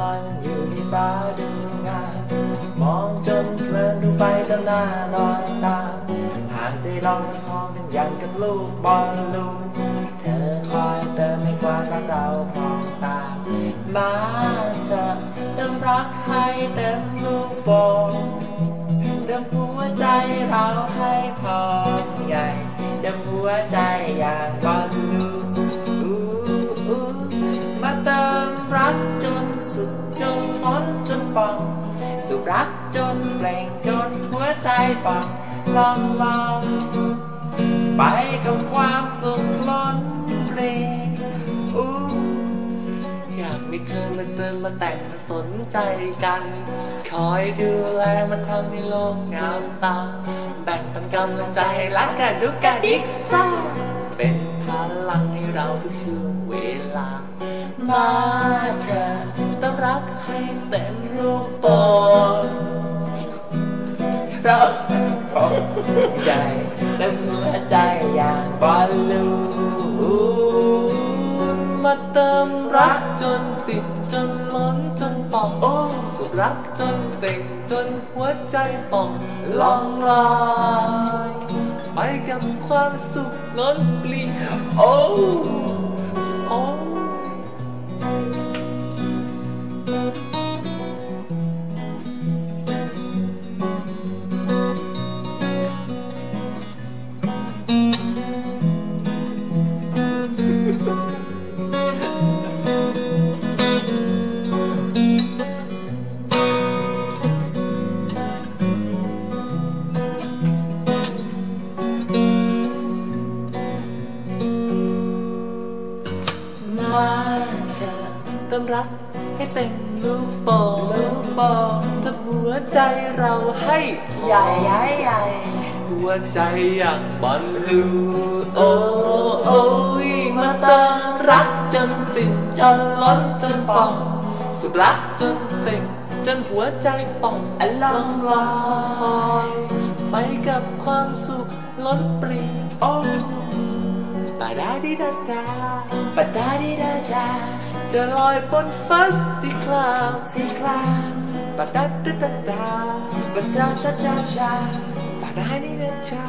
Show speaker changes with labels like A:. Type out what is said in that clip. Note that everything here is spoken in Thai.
A: ลอยมันอยู่ที่ฟ้าดูงามมองจนเพลินดูไปก็น่าลอยตามหากใจเรามันพอเป็นอย่างกับลูกบอลลูนเธอคอยเติมให้ความรักเรามองตามมาเธอเติมรักให้เต็มลูกโป่งเติมหัวใจเราให้พอใหญ่จะหัวใจ ป่องสุรักจนเปล่งจนหัวใจป่องลองลองไปกับความสุขล้นเพลงอู้
B: อยากมีเธอมาเติมมาแต่งมาสนใจกัน คอยดูแลมันทำให้โลกงามตาแบ่งปันกำลังใจรักกันทุกการอีกซ่าเป็นพลังให้เราทุกช่วงเวลา มาเธอ รักให้เต็มรูปโปนเรา
A: ใหญ่เต็มหัวใจอย่างบอลลูน
B: มาเติมรักจนติดจนล้นจนป่องโอ้สุดรักจนเต่งจนหัวใจป่องลองลอยไปกับความสุขล้นปลีโอ้โอ้ มาเธอเติมรักให้เต็มลูกโป่ง
A: ลูกบอล
B: ทำหัวใจเราให้
A: ใหญ่ใหญ่ใหญ่
B: หัวใจอย่างบอลลูนโอ้โอ้ยมาเติมรักจนติดจนล้นจนป่อง สุดรักจนต็งจนหัวใจป่อง
A: อันล
B: ล
A: อ
B: งงลอยไปกับความสุขล้นปรี
A: โอ้
B: ตาดาดีดาดา
A: ปะดาดีดาจา
B: จะลอยบนฟ้าสีคราม
A: สีคราม
B: ปาดาดาดาดา
A: ปะจาตาจาจา
B: ปาดาดีดาจา